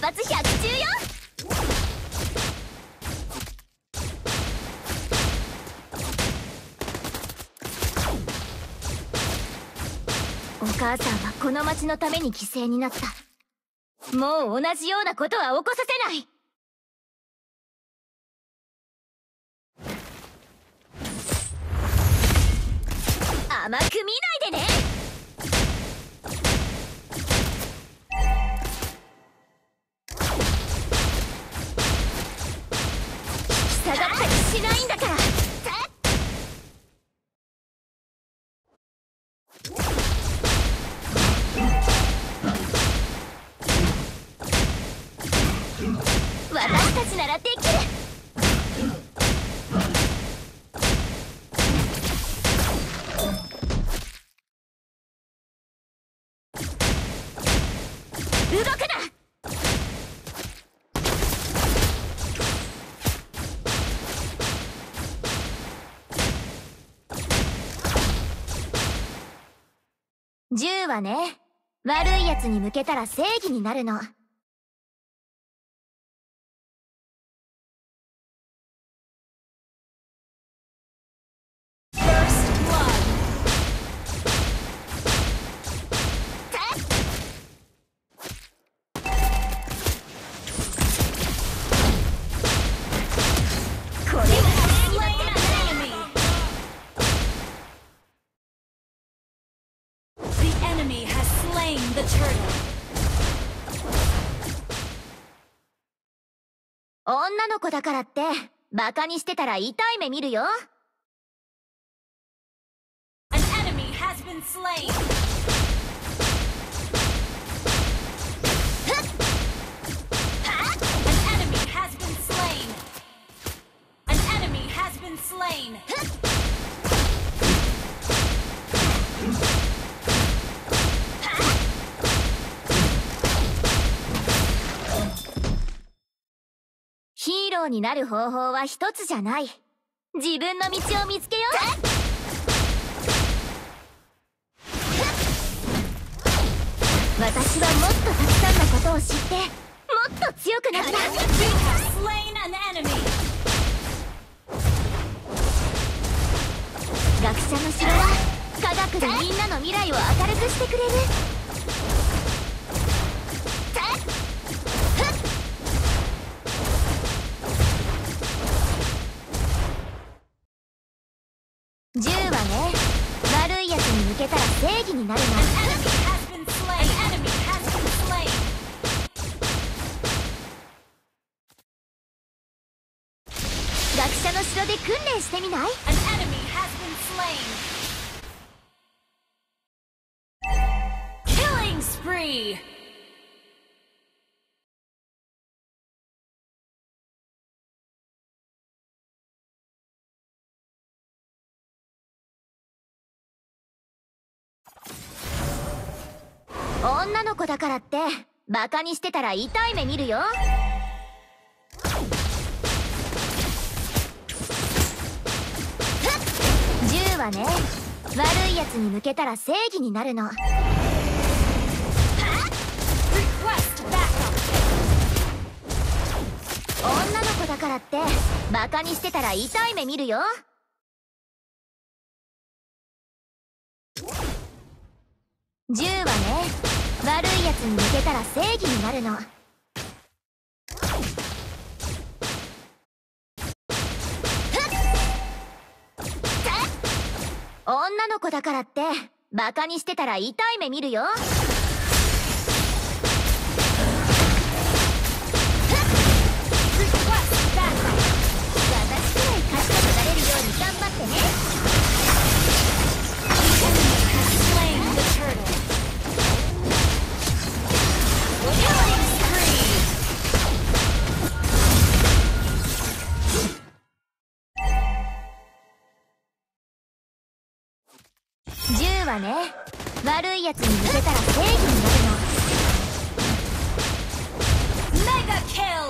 発百中よ。お母さんはこの町のために犠牲になった。もう同じようなことは起こさせない。甘く見ないでね。らできる動くな銃はね悪い奴に向けたら正義になるの女の子だからってバカにしてたら痛い目見るよ An enemy has been slain! ヒーローになる方法は一つじゃない。自分の道を見つけよう。私はもっとたくさんのことを知ってもっと強くなった。学者の城は科学でみんなの未来を明るくしてくれる。気になるな学者の城で訓練してみない spree! 女の子だからってバカにしてたら痛い目見るよ。銃はね悪い奴に向けたら正義になるの。女の子だからってバカにしてたら痛い目見るよ。銃はね悪い奴に向けたら正義になるの。女の子だからってバカにしてたら痛い目見るよ。私くらい賢くなれるように頑張ってね。銃はね悪いやつに向けたら正義になるの Mega kill.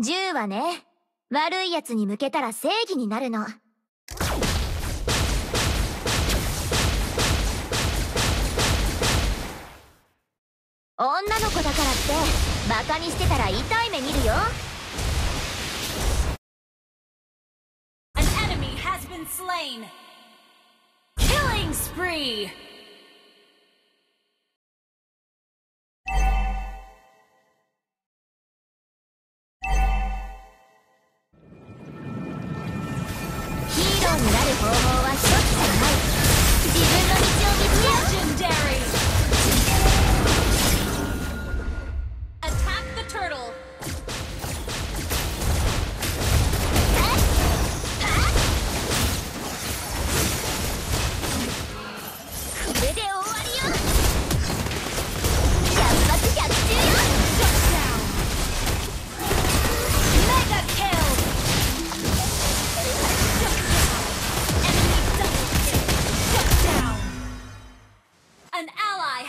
銃はね悪いやつに向けたら正義になるの女の子だからってバカにしてたら痛い目見るよ An enemy has been slain. Killing spree.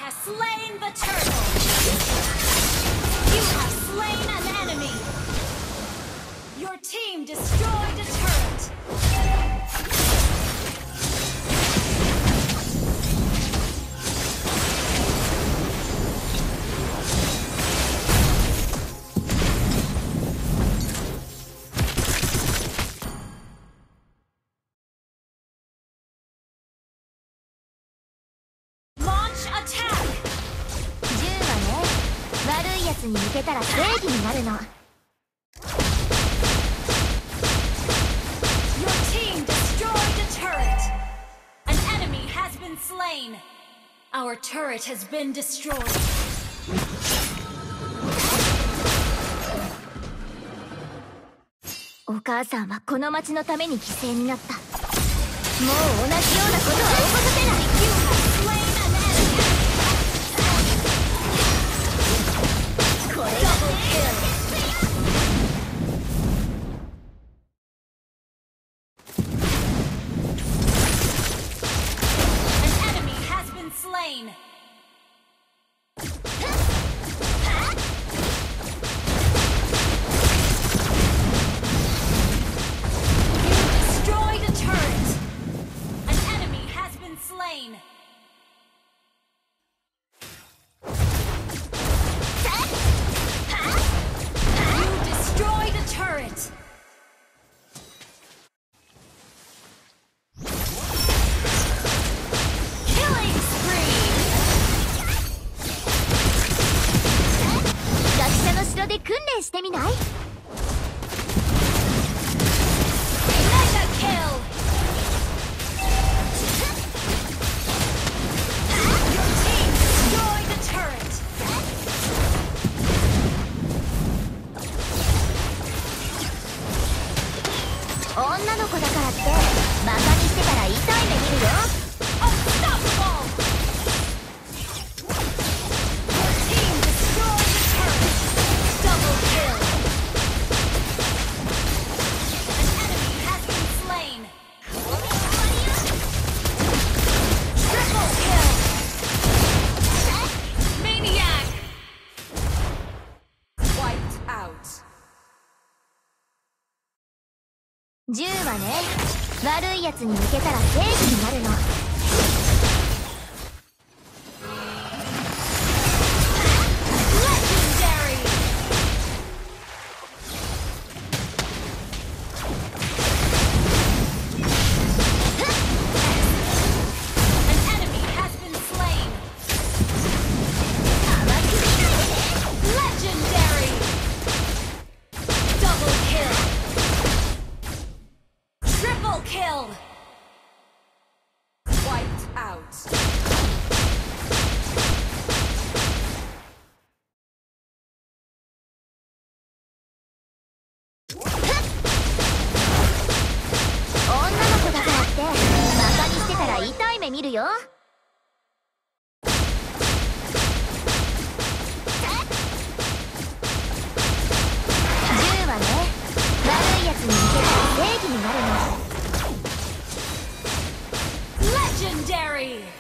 Has slain the turtle. You have slain an enemy. Your team destroyed a turret. に向けたになるの。お母さんはこの町のために犠牲になった。もう同じようなことは起こさせない。いやつに向けたら正義になるの。痛い目見るよ銃はね悪いやつに向けたら正義になるの Legendary!